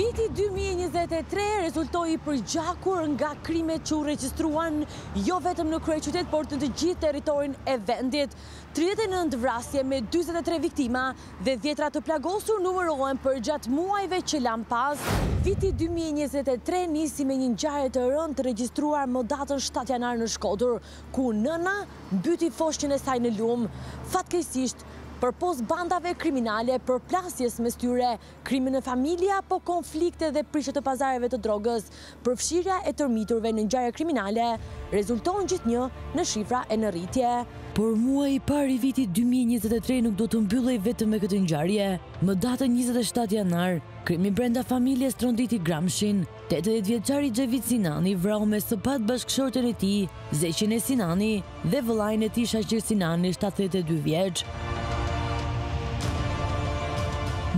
Viti dy mijë e njëzet e tre rezultoi i përgjakur nga krimet që u regjistruan jo vetëm në kryeqytet, por në të gjithë territorin e vendit. Tridhjetë e nëntë vrasje me dyzet e tre viktima dhe dhjetëra të plagosur numërohen përgjatë muajve që lamë pas. Viti dy mijë e njëzet e tre nisi me një ngjarje të rëndë të regjistruar më datën shtatë janar në Shkodër, ku nëna mbyti foshnjën e saj në lumë. Fatkeqësisht, përpos bandave kriminale përplasjes mes tyre krimi në familje apo konflikte dhe prishjet të pazareve të drogës, përfshirja e të miturve në ngjarje kriminale rezulton gjithnjë në shifra e në rritje. Por muaji i parë i vitit dy mijë e njëzet e tre nuk do të mbyllej vetëm me këtë ngjarje. Më datën njëzet e shtatë janar, krimi brenda familjes tronditi Gramshin. Tetëdhjetë vjeçari Xhevit Sinani vrau me sëpatë bashkëshorten e tij, Zeqine Sinani, dhe vëllain e tij Shaqir Sinani, shtatëdhjetë e dy vjeç.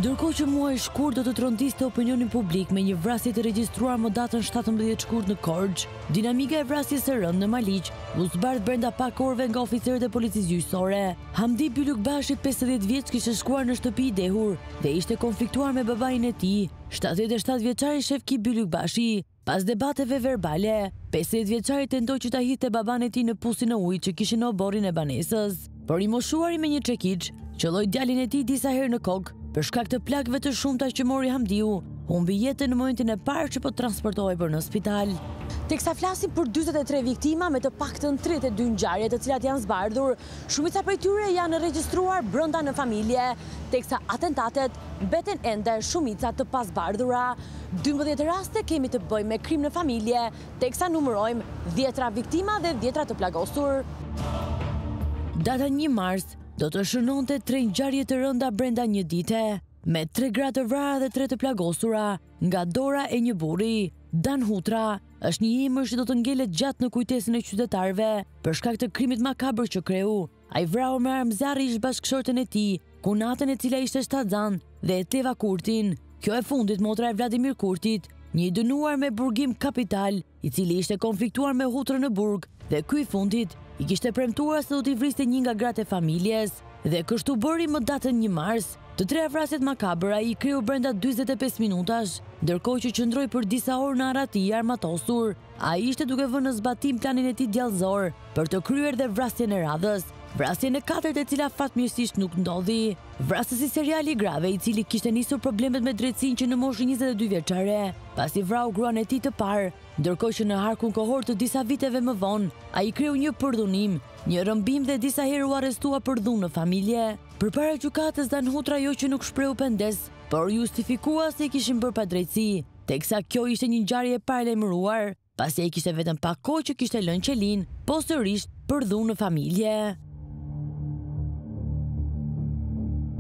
Ndërkohë që muaji shkurt do të trondiste opinionin publik me një vrasje të regjistruar më datën shtatëmbëdhjetë shkurt në Korçë, dinamika e vrasjes së rëndë në Maliq u zbardh brenda pak orëve nga oficerët e Policisë Gjyqësore. Hamdi Bylykbashi, pesëdhjetë vjeç kishte shkuar në shtëpi i dehur dhe ishte konfliktuar me babain e tij. Shtatëdhjetë e shtatë vjeçari Shefki Bylykbashi, pas debateve verbale, pesëdhjetë vjeçari tentoi që ta hidhte babanë e tij në pusin e ujit që kishin në oborrin e banesës, por i moshuari me një çekiç, qëlloi djalin e tij disa herë në kokë, për shkak të plagëve të shumta që mori Hamdiu, humbi jetën në momentin e parë që po transportohej për në spital. Teksa flasim për dyzet e tre viktima me të paktën tridhjetë e dy ngjarje të cilat janë zbardhur, shumica prej tyre janë regjistruar brenda në familje, teksa atentatet Mbeten ende shumica të pazbardhura. Dymbëdhjetë raste kemi të bëjmë me krim në familje, teksa numërojmë dhjetëra viktima dhe dhjetëra të plagosur. Data një mars do të shënonte tre ngjarje të rënda brenda një dite, me tre gra të vrara dhe tre të plagosura nga dora e një burri. Dan Hutra është një emër që do të ngelet gjatë në kujtesën e qytetarëve për shkak të krimit makabër që kreu Ai vrau me armë zjarri ish-bashkëshorten e tij, kunatën e cila ishte shtatzanë, dhe Etleva Kurtin. Kjo e fundit motra e Vladimir Kurtit, një i dënuar me burgim kapital, i cili ishte konfliktuar me Hutrën në burg dhe ky i fundit i kishte premtuar se do t'i vriste një nga gratë e familjes. Dhe kështu bëri më datën 1 mars. Të treja vrasjet makabre ai i kreu brenda 45 minutash, ndërkohë që qëndroi për disa orë në arrati i armatosur. Ai ishte duke vënë në zbatim planin e tij djallëzor për të kryer dhe vrasjen e radhës, vrasjen e katërt e cila fatmirësisht nuk ndodhi. Vrasësi serial i grave i cili kishte nisur problemet me drejtësinë që në moshë njëzet e dy vjeçare, pasi vrau gruan e tij të parë, ndërkohë që në harkun kohor të disa viteve më vonë, ai kreu një përdhunim, një rrëmbim dhe disa herë u arrestua për dhunë në familje. Përpara gjykatës, Dan Hutra jo që nuk shprehu pendesë, por u justifikua se i kishin bërë padrejtësi. teksa kjo ishte një ngjarje e paralajmëruar, pasi ai kishte vetëm pak kohë që kishte lënë qelinë, po sërish për dhunë në familje.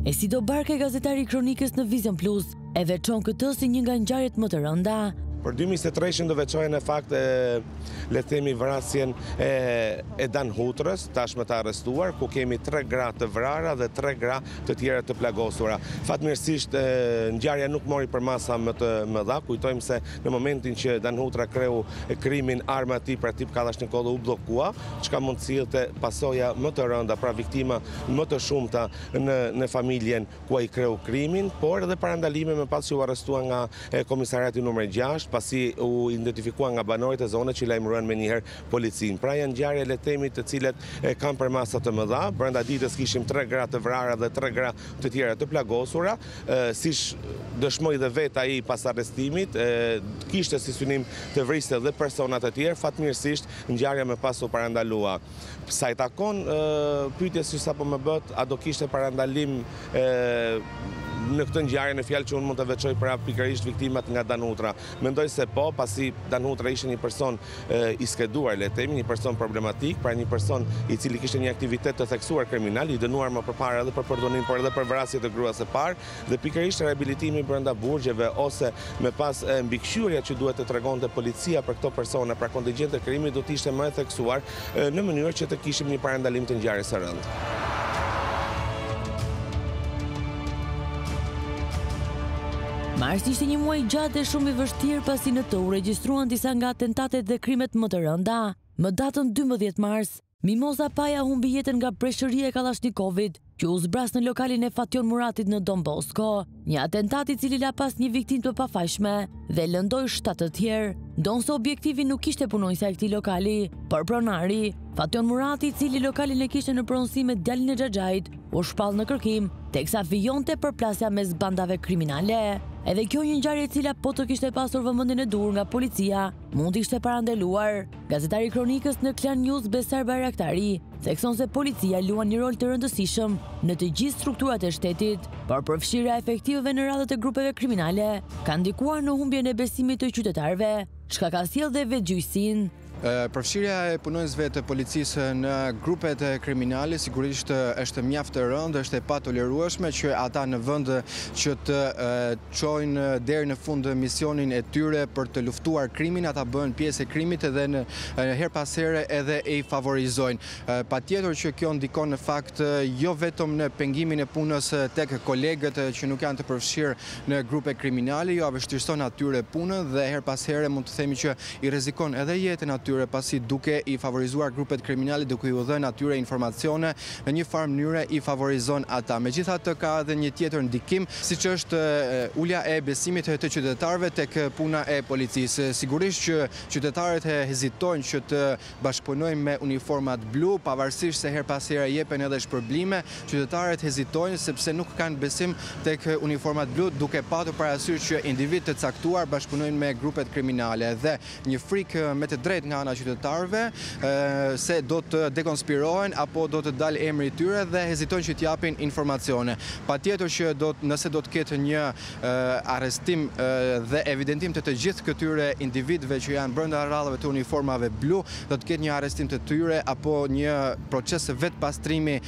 Esido Barka, gazetari i kronikës në Vision Plus, e veçon këtë si një nga ngjarjet më të rënda. Për 2023 do veçoja në fakt e le të themi vrasjen e Dan Hutrës, tashmë të arrestuar, ku kemi tre gra të vrara dhe tre gra të tjera të plagosura. Fatmirësisht ngjarja nuk mori përmasa më të mëdha. Kujtojmë se në momentin që Dan Hutra kreu krimin, arma e tij pra tip Kallashnikovi u bllokua, çka mund të sillte pasoja më të rënda, pra viktima më të shumta në familjen ku ai kreu krimin, por edhe parandalime më pas që u arrestua nga komisariati numër gjashtë, pasi u identifikua nga banorët e zonës që lajmëruan menjëherë policinë. Pra janë ngjarje le të themi të cilat kanë përmasa të mëdha. Brenda ditës kishim tre gra të vrara dhe tre gra të tjera të plagosura. Siç dëshmoi dhe vetë ai pas arrestimit, kishte si synim të vriste dhe persona të tjerë. Fatmirësisht ngjarja më pas u parandalua. Sa i takon pyetjes që sapo më bëtë, a do kishte parandalim në këtë ngjarje në fjalë që unë mund të veçoj pra pikërisht viktimat nga Dan Hutra. Mendoj se po, pasi Dan Hutra ishte një person i skeduar, le të themi, një person problematik, pra një person i cili kishte një aktivitet të theksuar kriminal, i dënuar më përpara edhe për përdhunim, por edhe për vrasje të gruas së parë, dhe pikërisht rehabilitimi brenda burgjeve ose më pas mbikëqyrja që duhet të tregonte policia për këto persona, pra kontingjente krimi do të ishte më e theksuar, në mënyrë që të kishim një parandalim të ngjarjes së rëndë. Marsi ishte një muaj i gjatë dhe shumë i vështirë pasi në të u regjistruan disa nga atentatet dhe krimet më të rënda. Më datën 12 mars, Mimoza Paja humbi jetën nga breshëria e kallashnikovit, që u zbraz në lokalin e Fation Muratit në Don Bosko, një atentat i cili la pas një viktimë të pafajshme dhe lëndoi shtatë të tjerë, ndonëse objektivi nuk ishte punonjësja e këtij lokali, por pronari, Fation Murati, i cili lokalin e kishte në pronësi me djalin e xhaxhait, u shpal në kërkim, teksa vijonte përplasja mes bandave kriminale. Edhe kjo një ngjarje e cila po të kishte pasur vëmendjen e duhur nga policia, mund të ishte parandaluar. Gazetari i Kronikës në Klan News Besar Bajraktari thekson se policia luan një rol të rëndësishëm në të gjithë strukturat e shtetit, por përfshirja e efektivëve në radhët e grupeve kriminale ka ndikuar në humbjen e besimit të qytetarëve, çka ka sjellë dhe vetëgjyqësinë. Përfshirja e punonjësve të policisë në grupet kriminale sigurisht është mjaft e rëndë, është e patolerueshme që ata në vend që të çojnë deri në fund misionin e tyre për të luftuar krimin, ata bëhen pjesë e krimit dhe herë pas here edhe i favorizojnë. Patjetër që kjo ndikon në fakt jo vetëm në pengimin e punës tek kolegët që nuk janë të përfshirë në grupe kriminale, jua vështirëson atyre punën dhe herë pas here mund të themi që i rrezikon edhe jetën atyre pasi duke i favorizuar grupet kriminale, duke iu dhënë atyre informacione në një farë mënyre i favorizon ata. Megjithatë ka edhe një tjetër ndikim, siç është ulja e besimit të qytetarëve tek puna e policisë. Sigurisht që qytetarët hezitojnë që të bashkëpunojnë me uniformat blu, pavarësisht se herë pas here jepen edhe shpërblime, qytetarët hezitojnë sepse nuk kanë besim tek uniformat blu, duke patur parasysh që individë të caktuar bashkëpunojnë me grupet kriminale dhe Një frikë me të drejtë nga ana e qytetarëve se do të dekonspirohen apo do të dalë emri i tyre dhe hezitojnë që të japin informacione. Patjetër që nëse do të ketë një arrestim dhe evidentim të të gjithë këtyre individëve që janë brenda radhëve të uniformave blu, do të ketë një arrestim të tyre apo një proces vetëpastrimi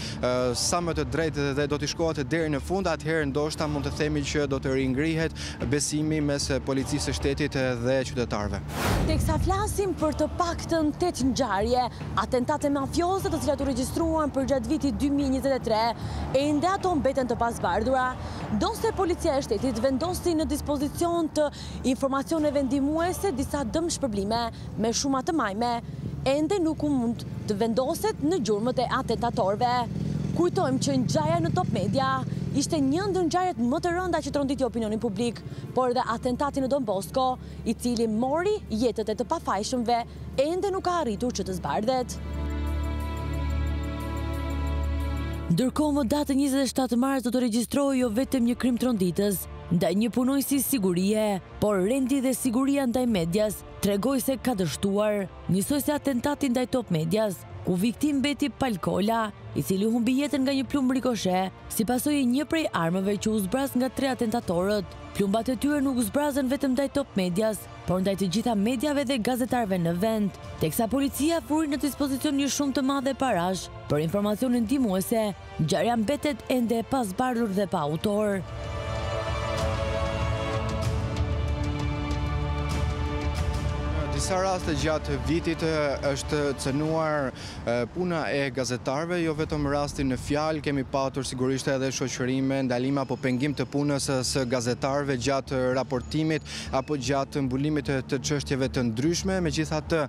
sa më të drejtë dhe do t'i shkohet deri në fund, atëherë ndoshta mund të themi që do të ringrihet Besimi mes Policisë së Shtetit dhe qytetarëve. Teksa flasim për të paktën tetë ngjarje atentate mafioze të cilat u regjistruan përgjatë vitit dy mijë e njëzet e tre, ende ato mbeten të pazbardhura. Ndonëse Policia e Shtetit vendosi në dispozicion të informacioneve ndihmuese disa dëmshpërblime, me shuma të majme, ende nuk u mund të vendoset në gjurmët e atentatorëve. Kujtojmë që ngjarja në Top Media ishte një ndër ngjarjet më të rënda që tronditi opinionin publik, por edhe atentati në Don Bosko, i cili mori jetët e të pafajshëmve, ende nuk ka arritur që të zbardhet. Ndërkohë më datën njëzet e shtatë mars do të regjistrohej jo vetëm një krim tronditës ndaj një punonjësi sigurie, por rendi dhe siguria ndaj medias tregoi se ka dështuar, njësoj si atentati ndaj Top Medias, ku viktimë mbeti Pal Kola, i cili humbi jetën nga një plumb rikoshe, si pasojë e një prej armëve që u zbraz nga tre atentatorët. Plumbat e tyre nuk u zbrazën vetëm ndaj Top Medias, por ndaj të gjitha mediave dhe gazetarëve në vend, teksa policia vuri në dispozicion një shumë të madhe parash për informacione ndihmuese, Ngjarja mbetet ende e pazbardhur dhe pa autor. disa raste gjatë vitit është cenuar puna e gazetarve, jo vetëm rasti në fjalë, kemi patur sigurisht edhe shoqërime, ndalime apo pengim të punës së gazetarve gjatë raportimit apo gjatë mbulimit të çështjeve të ndryshme, megjithatë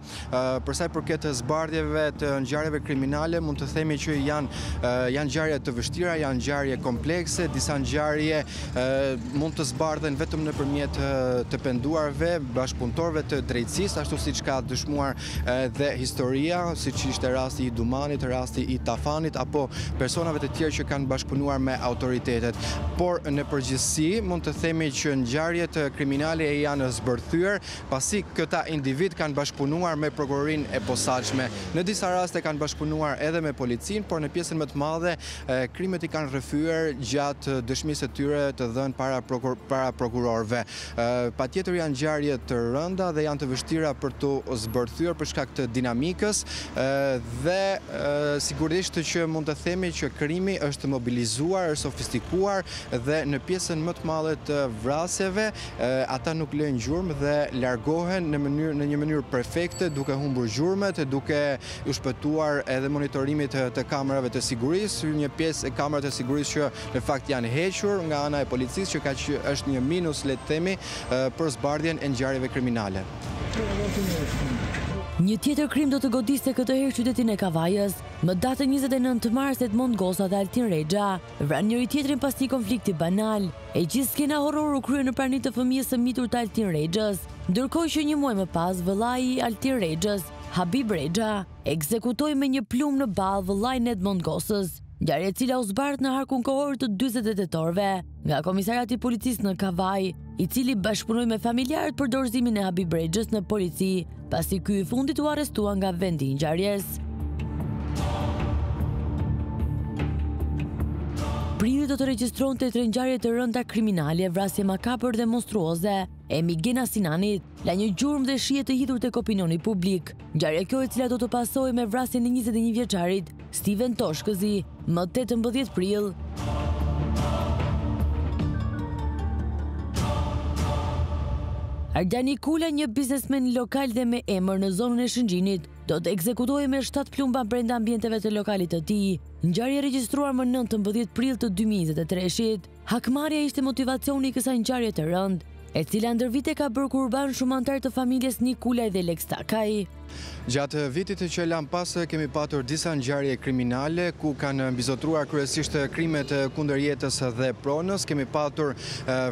Për sa i përket zbardhjeve të ngjarjeve kriminale, mund të themi që janë janë ngjarje të vështira, janë ngjarje komplekse, disa ngjarje mund të zbardhen vetëm nëpërmjet të penduarve, bashkëpunëtorëve të drejtësisë, ashtu siç ka dëshmuar edhe historia, siç ishte rasti i Dumanit, rasti i Tafanit apo personave të tjerë që kanë bashkëpunuar me autoritetet. Por në përgjithësi mund të themi që ngjarjet kriminale janë zbërthyer, pasi këta individë kanë bashkëpunuar me prokurorinë e posaçme. Në disa raste kanë bashkëpunuar edhe me policinë, por në pjesën më të madhe krimet i kanë rrëfyer gjatë dëshmisë së tyre të dhënë para para prokurorëve. Patjetër janë ngjarje të rënda dhe janë të vështira për t'u zbërthyer për shkak të dinamikës dhe sigurisht që mund të themi që krimi është mobilizuar, është sofistikuar dhe në pjesën më të madhe të vrasjeve ata nuk lënë gjurmë dhe largohen në mënyrë në një mënyrë perfekte duke humbur gjurmët, duke u shpëtuar edhe monitorimit të kamerave të sigurisë, një pjesë e kamerave të sigurisë që në fakt janë hequr nga ana e policisë që ka që është një minus le të themi për zbardhjen e ngjarjeve kriminale. Një tjetër krim do të godiste këtë herë qytetin e Kavajës. Më datën njëzet e nëntë mars Edmond Gosa dhe Altin Rexha vranë njëri-tjetrin pas një konflikti banal. E gjithë skena horror u krye në prani të fëmijës së mitur të Altin Rexhës, ndërkohë që një muaj më pas vëllai i Altin Rexhës, Habib Rexha, ekzekutoi me një plumb në ballë vëllain e Edmond Gosës, ngjarje e cila u zbardh në harkun kohor të dyzet e tetë orëve nga Komisariati i Policisë në Kavajë. i cili bashkëpunoi me familjarët për dorëzimin e Habib Rexhës në polici, pasi ky i fundit u arratis nga vendi i ngjarjes. Prilli do të regjistronte tre ngjarje të rënda kriminale, vrasja makabër dhe monstruoze, e Migena Sinanit. La një gjurmë dhe shije të hidhur tek opinioni publik, ngjarje kjo e cila do të pasohej me vrasjen e njëzet e një vjeçarit, Stiven Toshkëzi, më tetëmbëdhjetë prill. Ardian Nikulaj, një biznesmen lokal dhe me emër në zonën e Shëngjinit, do të ekzekutohej me 7 plumba brenda ambienteve të lokalit të tij. Ngjarje e regjistruar më 19 prill të 2023-shit. Hakmarrja ishte motivacioni i kësaj ngjarje të rëndë, e cila ndër vite ka bërë kurban shumë anëtarë të familjes Nikulaj dhe Lekstakaj. Gjatë vitit që lamë pas kemi patur disa ngjarje kriminale ku kanë mbizotruar kryesisht krimet kundër jetës dhe pronës, kemi patur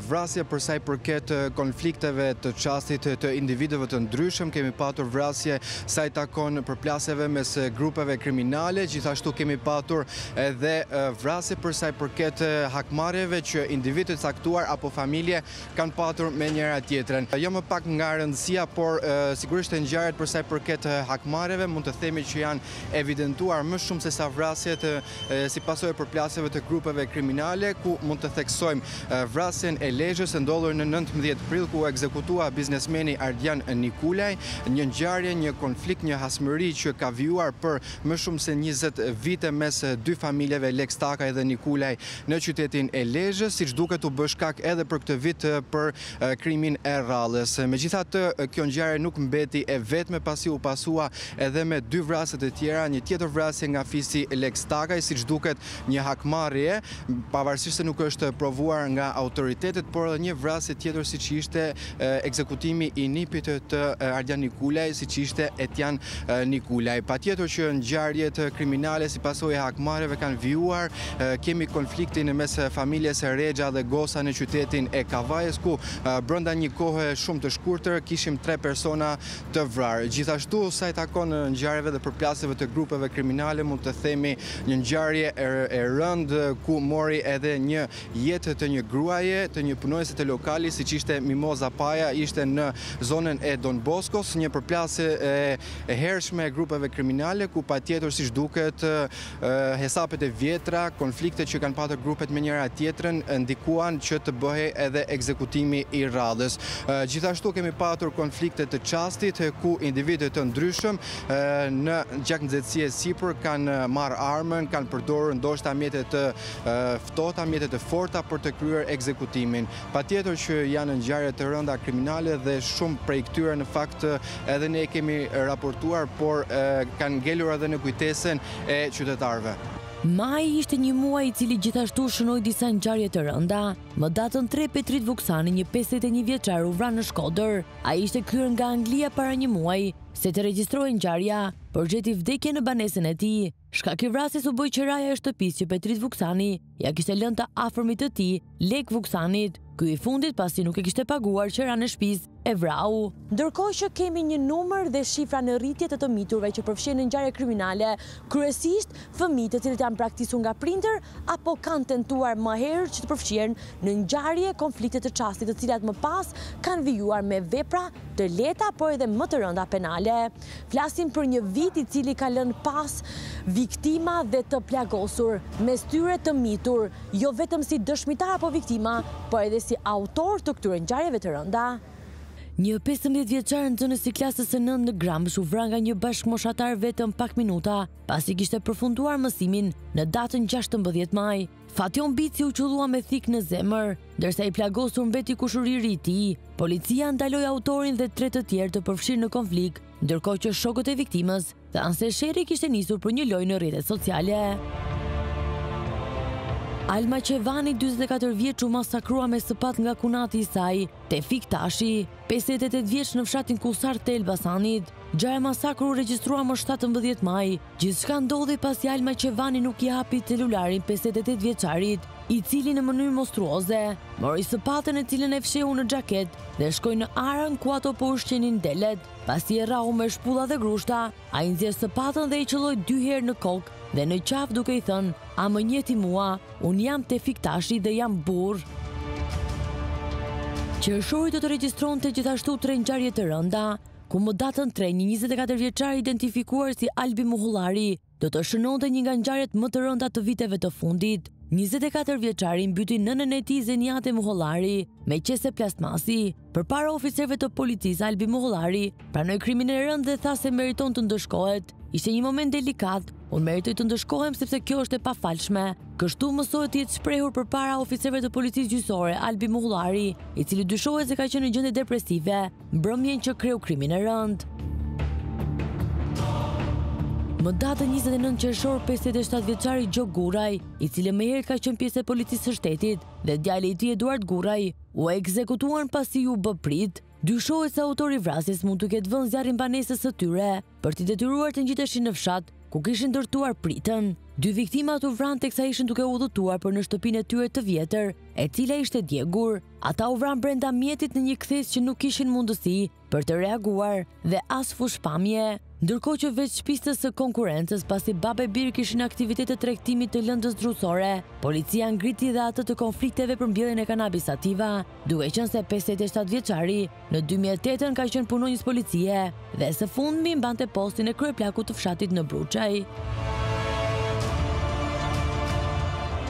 vrasje për sa i përket konflikteve të çastit të individëve të ndryshëm, kemi patur vrasje sa i takon përplasjeve mes grupeve kriminale, gjithashtu kemi patur Edhe vrasje për sa i përket hakmarrjeve që individë të caktuar apo familje kanë patur me njëra tjetrën. Jo më pak nga rëndësia, por sigurisht e ngjarjet për sa i përket hakmarrjeve mund të themi që janë evidentuar më shumë se sa vrasjet si pasojë e përplasjeve të grupeve kriminale, ku mund të theksojmë vrasjen e Lezhës e ndodhur në nëntëmbëdhjetë prill ku u ekzekutua biznesmeni Ardian Nikulaj, një ngjarje, një konflikt, një hasmëri që ka vijuar për më shumë se njëzet vite mes dy familjeve Lekstakaj dhe Nikulaj në qytetin e Lezhës, siç duket u bë shkak edhe për këtë vit për krimin e radhës. Megjithatë, kjo ngjarje nuk mbeti e vetme pasi u pasua edhe me dy vrasje të tjera, një tjetër vrasje nga fisi Lekstakaj, siç duket një hakmarrje, pavarësisht se nuk është provuar nga autoritetet, por edhe një vrasje tjetër siç ishte ekzekutimi i nipit të Ardian Nikulaj, siç ishte Etjan Nikulaj. Patjetër që ngjarjet kriminale si pasojë e hakmarrjeve kanë vijuar, kemi konfliktin mes familjes Rexha dhe Gosa në qytetin e Kavajës, ku brenda një kohe shumë të shkurtër kishim tre persona të vrarë. Gjithashtu sa i takon ngjarjeve dhe përplasjeve të grupeve kriminale, mund të themi një ngjarje e rëndë ku mori edhe një Jetë të një gruaje, të një punonjëse te lokali, siç ishte Mimoza Paja, ishte në zonën e Don Boskos, një përplasje e hershme e grupeve kriminale, ku patjetër siç duket hesapet e vjetra, konfliktet që kanë patur grupet me njëra tjetrën, ndikuan që të bëhej edhe ekzekutimi i radhës. Gjithashtu kemi patur konflikte të çastit, ku individë të ndryshëm në gjaknxehtësi e sipër kanë marrë armën, kanë përdorur ndoshta mjete të ftohta, mjete të forta për të kryer ekzekutimin. Patjetër që janë ngjarje të rënda kriminale dhe shumë prej këtyre në fakt edhe ne kemi raportuar, por kanë ngelur edhe në kujtesën e qytetarëve. Maji ishte një muaj i cili gjithashtu shënoi disa ngjarje të rënda. Më datën 3 Petrit Vuksani një 51 vjeçar u vra në Shkodër. Ai ishte kthyer nga Anglia para një muaji, se të regjistrohej ngjarja, por gjeti vdekjen në banesën e tij. Shkak i vrasjes u bë qiraja e shtëpisë që Petrit Vuksani ia kishte lënë të afërmit të tij, Lek Vuksanit. Ky i fundit pasi nuk e kishte paguar qiranë e shtëpisë, e vrau. Ndërkohë që kemi një numër dhe shifra në rritje të të miturve që përfshihen në ngjarje kriminale, kryesisht fëmijë të cilët janë braktisur nga prindër apo kanë tentuar më herët që të përfshihen në ngjarje konflikte të çastit të cilat më pas kanë vijuar me vepra të lehta por edhe më të rënda penale. Flasim për një vit i cili ka lënë pas viktima dhe të plagosur, mes tyre të mitur, jo vetëm si dëshmitarë apo viktima, por edhe si autorë të këtyre ngjarjeve të rënda. Një pesëmbëdhjetë vjeçar nxënës i klasës së nëntë në Gramsh u vra nga një bashkëmoshatar vetëm pak minuta pasi kishte përfunduar mësimin në datën gjashtëmbëdhjetë maj. Fatjon Bici u qëllua me thikë në zemër, ndërsa i plagosur mbeti kushëriri i tij, policia ndaloi autorin dhe tre të tjerë të përfshirë në konflikt, ndërkohë që shokët e viktimës thanë se sherri kishte nisur për një lojë në rrjetet sociale. Alma Qevani, 24 vjeç, u masakrua me sëpatë nga kunati i saj, Tefik Tashi, 58 vjeç në fshatin Kusarth të Elbasanit. Ngjarja masakër u regjistrua më 17 maj, Gjithçka ndodhi pasi Alma Qevani nuk i hapi celularin pesëdhjetë e tetë vjeçarit, i cili në mënyrë monstruoze mori sëpatën të cilën e fshehu në xhaketë dhe shkoi në arën ku ato po ushqenin delet. Pasi e rrahu me shpulla dhe grushta, ai nxjerr sëpatën dhe i qëlloi dy herë në kokë dhe në qafë duke i thënë, A më njeh ti mua? Unë jam Tefik Tashi dhe jam burrë. Qershori do të regjistronte gjithashtu tre ngjarje të rënda, ku më datën tre një njëzet e katër vjeçar i identifikuar si Albi Muhollari do të shënonte një nga ngjarjet më të rënda të viteve të fundit. Njëzet e katër vjeçari mbyti nënën e tij Zeniate Muhollari me qese plastmasi. Përpara oficerëve të policisë Albi Muhollari pranoi krimin e rëndë dhe tha se meriton të ndëshkohet. Ishte një moment delikat, unë meritoj të ndëshkohem sepse kjo është e pafalshme. Kështu mësohet të jetë shprehur përpara oficerëve të policisë gjyqësore Albi Muhollari, i cili dyshohet se ka qenë në gjendje depresive. mbrëmjen që kreu krimin e rëndë. Më datë 29 qershor 57 vjeçari Gjok Guraj, i cili më herët ka qenë pjesë e policisë së shtetit dhe djali i tij Eduard Guraj, u ekzekutuan pasi iu bë pritë. Dyshohet se autori i vrasjes mund t'i ketë vënë zjarrin banesës së tyre për t'i detyruar të ngjiteshin në fshat, ku kishin ndërtuar pritën. Dy viktimat u vranë teksa ishin duke udhëtuar për në shtëpinë e tyre të vjetër, e cila ishte djegur. Ata u vranë brenda mjetit në një kthesë që nuk kishin mundësi për të reaguar dhe as fushëpamje. Ndërkohë që veç pistës së konkurrencës, pasi babë e bir kishin aktivitet të tregtimit të lëndës drusore, policia ngriti dhe atë të konflikteve për mbjelljen e kanabis sativa, duke qenë se 57 vjeçari Në dy mijë e tetën ka qenë punonjës policie dhe së fundmi mbante postin e kryeplakut të fshatit në Bruçaj.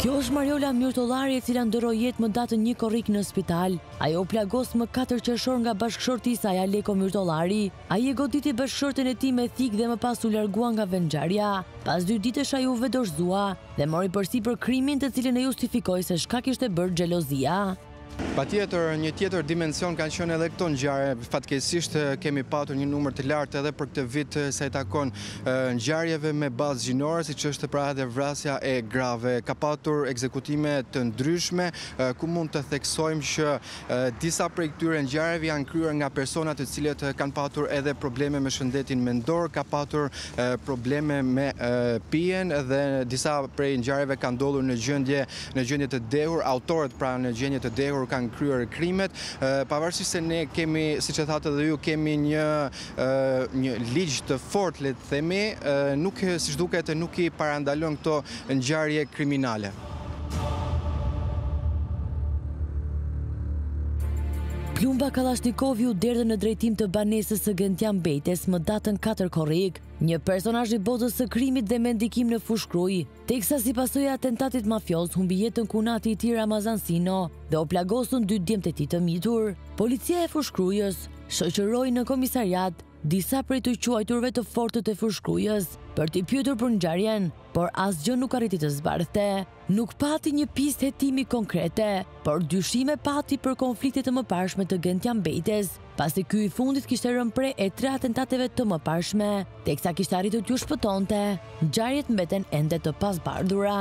Kjo është Mariola Myrtolari e cila ndërroi jetë më datën një korrik në spital. Ajo u plagos më 4 qershor nga bashkëshorti saj Aleko Myrtolari. Ai e goditi bashkëshorten e tij me thikë dhe më pas u largua nga vendngjarja. Pas dy ditësh ai u vetëdorëzua dhe mori përsipër krimin të cilin e justifikoi se shkak ishte bërë xhelozia. Patjetër, një tjetër dimension kanë qenë edhe këto ngjarje. Fatkeqësisht kemi patur një numër të lartë edhe për këtë vit sa i takon ngjarjeve me bazë gjinore, siç është pra edhe vrasja e grave. Ka patur ekzekutime të ndryshme, ku mund të theksojmë që disa prej këtyre ngjarjeve janë kryer nga persona të cilët kanë patur edhe probleme me shëndetin mendor, ka patur probleme me pijen dhe disa prej ngjarjeve kanë ndodhur në gjendje në gjendje të dehur, autorët pra në gjendje të dehur kanë kryer krimet, pavarësisht se ne kemi, siç e thatë edhe ju, kemi një një ligj të fortë, le të themi, nuk siç duket nuk i parandalon këto ngjarje kriminale. Plumba Kallashnikovi u derdhën në drejtim të banesës së Gentian Bejtes më datën katër korrik. Një personazh i botës së krimit dhe me ndikim në Fushë-Krujë, Teksa si pasojë e atentatit mafioz humbi jetën kunati i tij Ramazan Sino dhe u plagosën dy djemtë e tij të mitur, policia e Fushë-Krujës shoqëroi në komisariat disa prej të quajturve të fortët e Fushë-Krujës për t'i pyetur për ngjarjen, por asgjë nuk arriti të zbardhte. Nuk pati një pistë hetimi konkrete, por dyshime pati për konflikte të mëparshme të Gentian Bejtes pasi ky i fundit kishte rënë pre e tre atentateve të mëparshme, teksa kishte arritur t'u shpëtonte, ngjarjet mbeten ende të pazbardhura.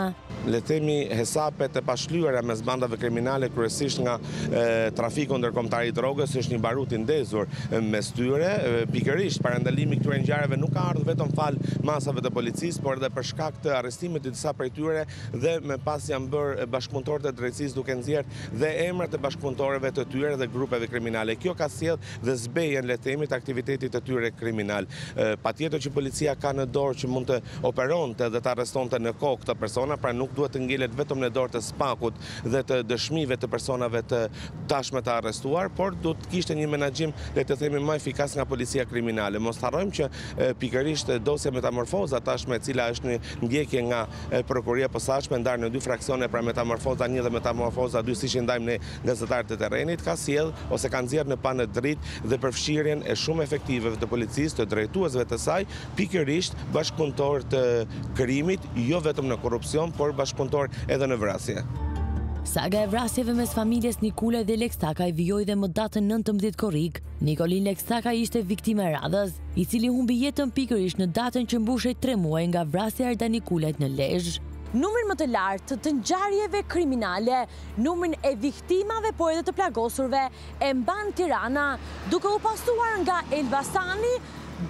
Le të themi, hesapet e pashlyera mes bandave kriminale, kryesisht nga trafiku ndërkombëtar i drogës, është një barut i ndezur mes tyre. Pikërisht, parandalimi i këtyre ngjarjeve nuk ka ardhur vetëm falë masave të policisë, por edhe për shkak të arrestimeve të disa prej tyre dhe më pas janë bërë bashkëpunëtorë të drejtësisë duke nxjerrë dhe emrat e bashkëpunëtorëve të tyre dhe grupeve kriminale. Kjo ka sjellë dhe zbehjen, le të themi, të aktivitetit të tyre kriminal. Patjetër që policia ka në dorë që mund të operonte dhe të arrestonte në kohë këto persona, pra nuk duhet të ngelet vetëm në dorë të SPAK-ut dhe të dëshmive të personave të tashmë të arrestuar, por duhet të kishte një menaxhim, le të themi, më efikas nga policia kriminale. Mos të harrojmë që pikërisht dosja Metamorfoza tashmë e cila është në ndjekje nga Prokuroria e Posaçme ndarë në dy fraksione pra Metamorfoza një dhe Metamorfoza dy siç i ndajmë ne gazetarët e terrenit ka sjellë ose ka nxjerrë në pamje dritë dhe përfshirjen e shumë efektivëve të policisë të drejtuesve të saj pikërisht bashkëpunëtorë të krimit jo vetëm në korrupsion por bashkëpunëtorë edhe në vrasje. Saga e vrasjeve mes familjes Nikulaj dhe Lekstakaj vijoi dhe më datën nëntëmbëdhjetë korrik, Nikolin Lekstakaj ishte viktima e radhës, i cili humbi jetën pikërisht në datën që mbushej tre muaj nga vrasja e Ardian Nikulajt në Lezhë. Numrin më të lartë të ngjarjeve kriminale, numrin e viktimave por edhe të plagosurve e mban Tirana, duke u pasuar nga Elbasani,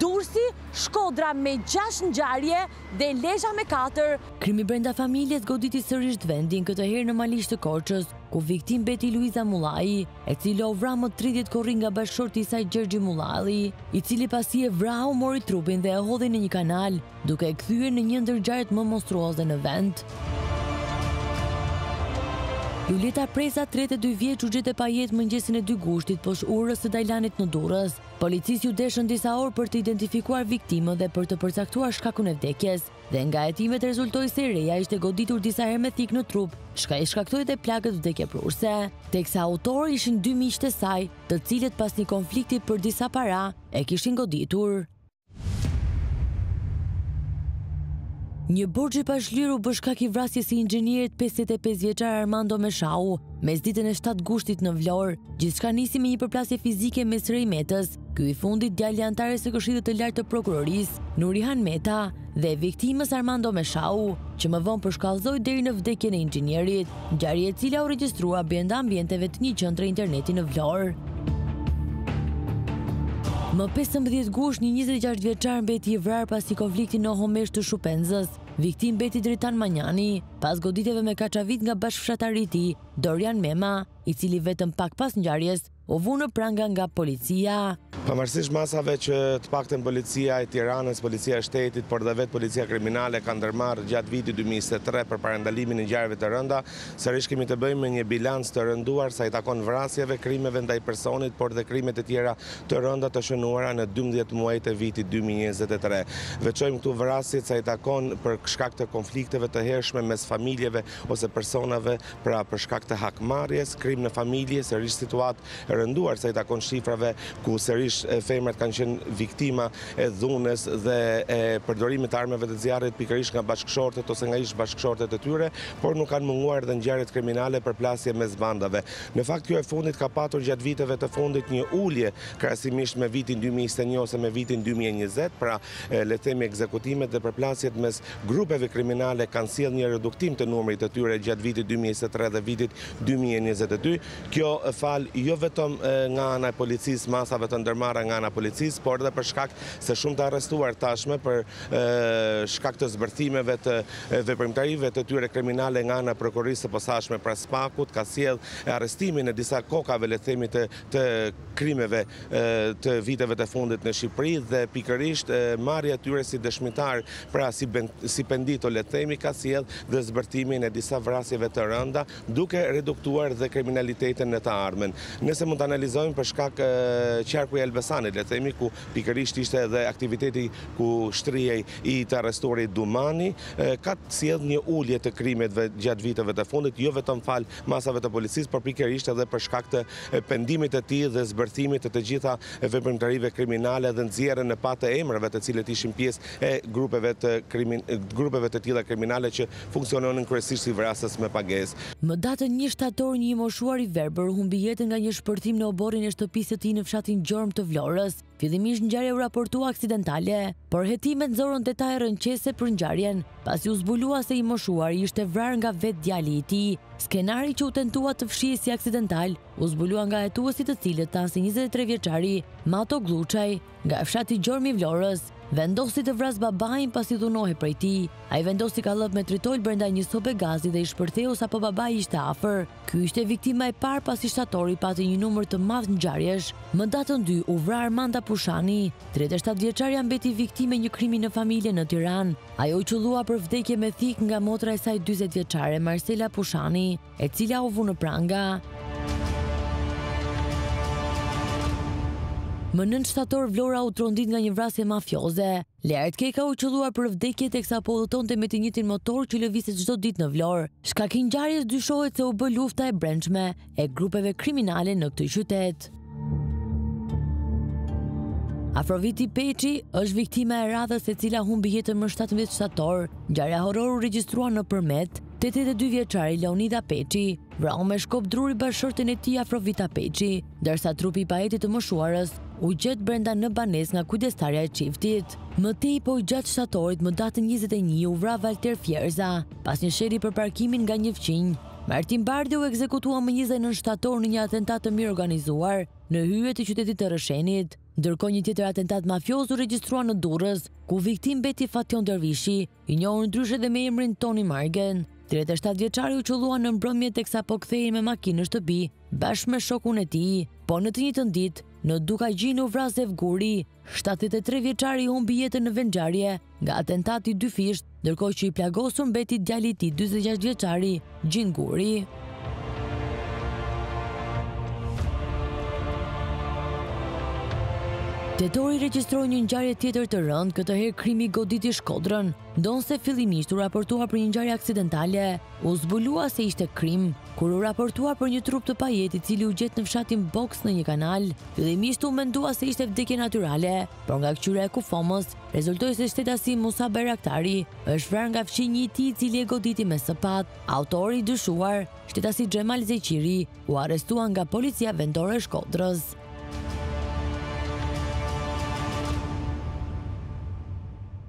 Durrësi, Shkodra me gjashtë ngjarje dhe Lezha me katër. Krimi brenda familjes goditi sërisht vendin, këtë herë në Maliq të Korçës, ku viktimë mbeti Luiza Mulali. e cila u vra më 30 korrik nga bashkëshorti i saj Gjergji Mulali, i cili pasi e vrau mori trupin dhe e hodhi në një kanal, duke e kthyer në një ndër ngjarjet më monstruoze në vend. Luljeta Preza, 32 vjeç, u gjet e pa jetë mëngjesin e 2 gushtit poshtë urës së Dajlanit në Durrës. Policisë iu deshën disa orë për të identifikuar viktimën dhe për të përcaktuar shkakun e vdekjes. dhe nga hetimet rezultoi se e reja ishte goditur disa herë me thikë në trup, çka i shkaktoi dhe plagët vdekjeprurëse, teksa autorë ishin dy miqtë e saj, të cilët pas një konflikti për disa para, e kishin goditur. Një borxh i pashlyer u bë shkak i vrasjes së inxhinierit pesëdhjetë e pesë vjeçar Armando Meshau, mesditën e shtatë gushtit në Vlorë. Gjithçka nisi me një përplasje fizike mes Rei Metës, Ky i fundit djali i anëtares së Këshillit të Lartë të Prokurorisë, Nurihan Meta, dhe viktimës Armando Meshau, që më vonë përshkallëzoi deri në vdekjen e inxhinierit, ngjarje e cila u regjistrua brenda ambienteve të një qendre interneti në Vlorë. Më pesëmbëdhjetë gusht, një njëzet e gjashtë vjeçar mbeti i vrarë pas një konflikti në Homesh të Shupenzës. Viktimë mbeti Dritan Manjani, pas goditjeve me kaçavidë nga bashkëfshatari i tij, Dorian Mema, i cili vetëm pak pas ngjarjes, u vu në pranga nga policia. Pavarësisht masave që të paktën policia e Tiranës, policia e shtetit, por dhe vetë policia kriminale ka ndërmarrë gjatë vitit 2023 për parandalimin e ngjarjeve të rënda, sërish kemi të bëjmë me një bilanc të rënduar sa i takon vrasjeve, krimeve ndaj personit, por dhe krimet e tjera të rënda të shënuara në dymbëdhjetë muajt e vitit dy mijë e njëzet e tre. Veçojmë këtu vrasjet sa i takon për shkak të konflikteve të hershme mes familjeve ose personave Pra për shkak të hakmarrjes, krim në familje, sërish situatë e rënduar sa i takon shifrave ku sërish femrat kanë qenë viktima e dhunës dhe e përdorimit të armëve të zjarrit pikërisht nga bashkëshortët ose nga ish bashkëshortët e tyre, por nuk kanë munguar edhe ngjarjet kriminale përplasje mes bandave. Në fakt kjo e fundit ka patur gjatë viteve të fundit një ulje krahasimisht me vitin dy mijë e njëzet e një ose me vitin dy mijë e njëzet, pra le të themi ekzekutimet dhe përplasjet mes grupeve kriminale kanë sjellë një reduktim të numrit të tyre gjatë vitit 2023 dhe vitit 2022. Kjo falë jo vetëm nga ana e policisë, masave të ndërmarra nga ana e policisë, por edhe për shkak se shumë të arrestuar tashmë për shkak të zbërthimeve të veprimtarive të tyre kriminale nga ana e prokurorisë së posaçme, pra SPAK-ut ka sjellë arrestimin e disa kokave le të themi të krimeve të viteve të fundit në Shqipëri dhe pikërisht marrja e tyre si dëshmitar, pra si si pendito le të themi, ka sjellë dhe zbërthimin e disa vrasjeve të rënda, duke reduktuar dhe kriminalitetin në të ardhmen. Nëse mund të analizojmë për shkak qarku i Elbasanit, le të themi, ku pikërisht ishte edhe aktiviteti ku shtrihej i të arrestuari Dumani, ka sjellë një ulje të krimeve gjatë viteve të fundit, jo vetëm falë masave të policisë, por pikërisht edhe për shkak të pendimit të tij dhe zbërthimit të të gjitha veprimtarive kriminale dhe nxjerrjen në pah të emrave të cilët ishin pjesë e grupeve të grupeve të tilla kriminale që funksiononin kryesisht si vrasës me pagesë. Më datën një shtator një i moshuar i verbër humbi jetën nga një shpërthim në oborrin e shtëpisë së tij në fshatin Gjormë të Vlorës. Fillimisht ngjarja u raportua aksidentale, por hetimet nxorën detaje rrëqethëse për ngjarjen, pasi u zbulua se i moshuari ishte vrarë nga vetë djali i tij. Skenari që u tentua të fshihej si aksidental, u zbulua nga hetuesit të cilët thanë se njëzet e tre vjeçari, Mato Glluçaj, nga fshati Gjormë i Vlorës, vendosi të vrasë babain pasi dhunohej prej tij. Ai vendosi kallëp me tritol brenda një sobe gazi dhe i shpërtheu sapo babai ishte afër. Ky ishte viktima e parë pasi shtatori pati një numër të madh ngjarjesh. Më datën dy u vra Armanda Pushani. Tridhjetë e shtatë vjeçarja mbeti viktimë e një krimi në familje në Tiranë. Ajo u qëllua për vdekje me thikë nga motra e saj dyzet vjeçare Marsela Pushani, e cila u vu në pranga. Më nëntë shtator Vlora u trondit nga një vrasje mafioze. Leart Keka u qëllua për vdekje teksa po udhëtonte me të njëjtin motor që lëvizte çdo ditë në Vlorë. Shkak i ngjarjes dyshohet se u bë lufta e brendshme e grupeve kriminale në këtë qytet. Afroviti Peçi është viktima e radhës e cila humbi jetën më 17 shtator. Ngjarja horror u regjistrua në Përmet, 82 vjeçari Leonida Peçi, vrau me shkop druri bashkëshorten e tij Afrovita Peçi, ndërsa trupi i pajetë i të moshuarës u gjet brenda në banesë nga kujdestarja e çiftit. Më tej po gjatë shtatorit më datën njëzet e një u vra Valter Fjerza, pas një sherri për parkimin nga një fqinj. Martin Bardhi u ekzekutua më njëzet e nëntë shtator në një atentat të mirëorganizuar në hyrje të qytetit të Rrëshenit. Ndërkohë një tjetër atentat mafioz u regjistrua në Durrës, ku viktimë mbeti Fatjon Dervishi, I njohur ndryshe dhe me emrin Toni Margen, 37 vjeçari u qëllua në mbrëmje teksa po kthehej me makinë në shtëpi bashkë me shokun e tij. Po në të njëjtën ditë, në Dukagjin u vra Zef Guri, 73 vjeçari humbi jetën në vendngjarje nga atentati i dyfishtë, ndërkohë që i plagosur mbeti djali i tij 46 vjeçari Gjin Guri. Tetori regjistroi një ngjarje tjetër të rëndë, këtë herë krimi goditi Shkodrën. Ndonëse fillimisht u raportua për një ngjarje aksidentale, u zbulua se ishte krim, kur u raportua për një trup të pajetë i cili u gjet në fshatin Boks në një kanal. Fillimisht u mendua se ishte vdekje natyrale, por nga këqyrja e kufomës, rezultoi se shtetasi Musa Bajraktari është vrarë nga fqinji i tij i cili e goditi me sëpatë. Autori i dyshuar, shtetasi Xhemal Zeqiri, u arrestua nga Policia Vendore e Shkodrës.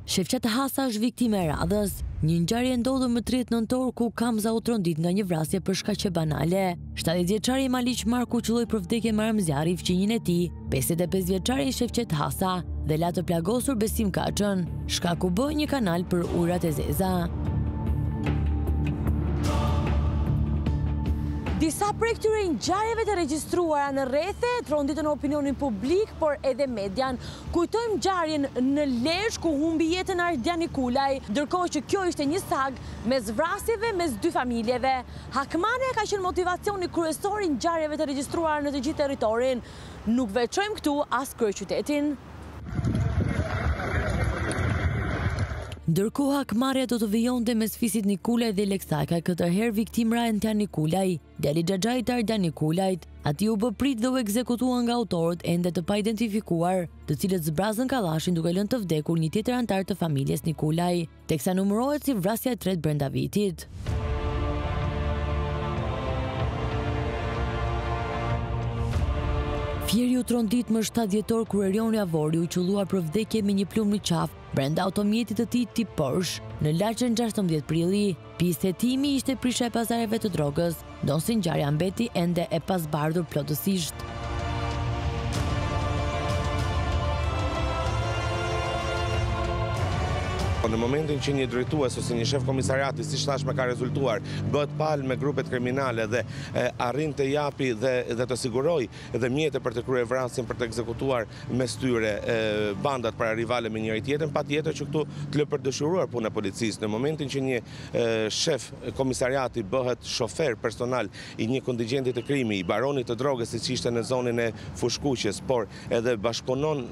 Shefqet Hasa është viktima e radhës. Një ngjarje e ndodhur më tre nëntor ku Kamza u trondit nga një vrasje për shkaqe banale. shtatëdhjetë vjeçari Maliq Marku qëlloi për vdekje me armë zjarri fqinjin e tij, pesëdhjetë e pesë vjeçarin Shefqet Hasa dhe la të plagosur Besim Kaçën, shkak u bë një kanal për ujërat e zeza. Disa prej këtyre ngjarjeve të regjistruara në rrethe tronditën opinionin publik, por edhe median. Kujtojmë ngjarjen në Lezhë ku humbi jetën Ardian Nikulaj, ndërkohë që kjo ishte një sagë mes vrasjeve mes dy familjeve. Hakmarrja ka qenë motivacioni kryesor i ngjarjeve të regjistruara në të gjithë territorin. Nuk veçojmë këtu as kryeqytetin. Ndërkohë hakmarrja do të vijonte mes fisit Nikulaj dhe Lekstakaj këtë herë viktimë ra Entjan Nikulaj, djali i xhaxhait të Ardian Nikulajt. Atij iu bë pritë dhe u ekzekutua nga autorët ende të paidentifikuar, të cilët zbrazën kallashin duke lënë të vdekur një tjetër anëtar të familjes Nikulaj. teksa numërohet si vrasja e tretë brenda vitit. Fieri u trondit më 7 dhjetor kur Erion Javori u qëllua për vdekje me një plumb në qafë brenda automjetit të tij tip Porsche në lagjen 16 Prilli. Pistë hetimi ishte prishja e pazareve të drogës, ndonëse ngjarja mbeti ende e pazbardhur plotësisht. Po në momentin që një drejtues ose një shef komisariati, siç tashmë ka rezultuar, bëhet palë me grupet kriminale dhe arrin të japi dhe të siguroj dhe mjete për të kryer vrasjen për të ekzekutuar mes tyre bandat pra rivale me njëri-tjetrin, patjetër që këtu lë për dëshiruar puna e policisë. Në momentin që një shef komisariati bëhet shofer personal i një kontingjenti të krimit, i baronit të drogës siç ishte në zonën e Fushë-Kuqes, por edhe bashkëpunon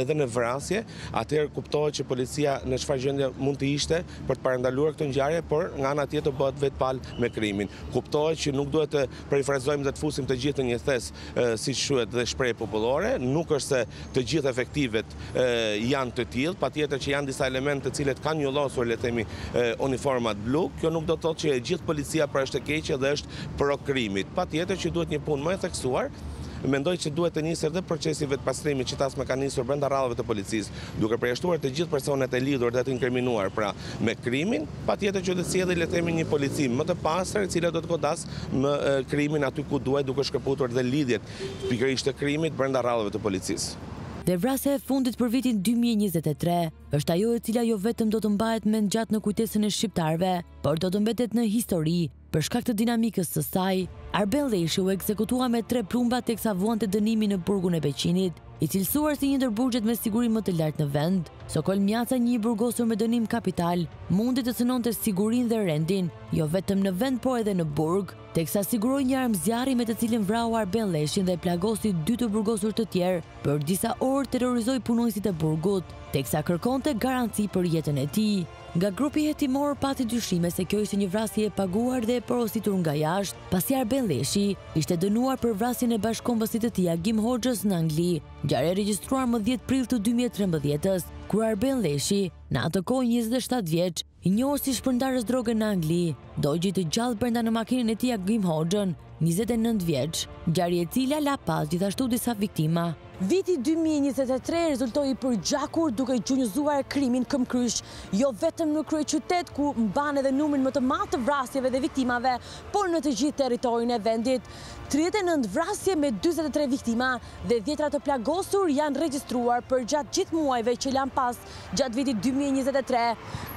edhe në vrasje, atëherë kuptohet që policia në çfarë gjendje mund të ishte për të parandaluar këto ngjarje, por nga ana tjetër bëhet vetë palë me krimin. Kuptohet që nuk duhet të Përifrazojmë dhe të fusim të gjithë në një thes, siç thuhet dhe shprehja popullore, nuk është se të gjithë efektivët janë të tillë, patjetër që janë disa elementë të cilët kanë njollosur, le të themi, uniformat blu, kjo nuk do të thotë që e gjithë policia pra është e keqe dhe është pro krimit. Patjetër që duhet një punë më e theksuar, mendoj që duhet të nisë dhe procesi i vetëpastrimit që tashmë ka nisur brenda rradhëve të policisë, duke përjashtuar të gjithë personat e lidhur dhe të inkriminuar pra me krimin. Patjetër që do të sjellë, le të themi, një polici më të pastër, e cila do të godasë më krimin aty ku duhet, duke shkëputur dhe lidhjet pikërisht të krimit brenda rradhëve të policisë. Dhe vrasja e fundit për vitin dy mijë e njëzet e tre është ajo e cila jo vetëm do të mbahet mend gjatë në kujtesën e shqiptarëve, por do të mbetet në histori. Për shkak të dinamikës së saj, Arben Lleshi u ekzekutua me tre plumba teksa vuante dënimin në burgun e Peqinit, i cilësuar si një ndër burgjet me siguri më të lartë në vend. Sokol Mjacaj, një i burgosur me dënim kapital, mundi të cënonte sigurinë dhe rendin, jo vetëm në vend por edhe në burg, teksa siguroi një armë zjarri me të cilën vrau Arben Lleshin dhe plagosi dy të burgosur të tjerë, për disa orë terrorizoi punonjësit e burgut, teksa kërkonte garanci për jetën e tij. Nga grupi hetimor pati dyshime se kjo ishte një vrasje e paguar dhe e porositur nga jashtë, pasi Arben Lleshi ishte dënuar për vrasjen e bashkëkombësit të tij Agim Hoxha në Angli. Ngjarje e regjistruar më dhjetë prill të dy mijë e trembëdhjetë-s, kur Arben Lleshi, në atë kohë njëzet e shtatë vjeç, i njohur si shpërndarës droge në Angli, dogji të gjallë brenda në makinën e tij Agim Hoxhën, njëzet e nëntë vjeç, ngjarje e cila la pas gjithashtu disa viktima. Viti dy mijë e njëzet e tre rezultoi i përgjakur duke gjunjëzuar krimin këmbëkryq jo vetëm në kryeqytet ku mban edhe numrin më të madh të vrasjeve dhe viktimave, por në të gjithë territorin e vendit. Tridhjetë e nëntë vrasje me dyzet e tre viktima dhe dhjetra të plagosur janë regjistruar përgjatë gjithë muajve që lamë pas gjatë vitit dy mijë e njëzet e tre.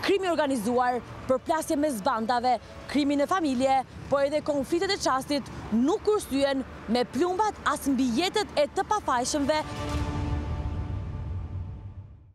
Krimi i organizuar, përplasje mes bandave, krimi në familje, por edhe konfliktet e çastit nuk kursyen Me plumbat as mbi jetët e të pafajshëmve.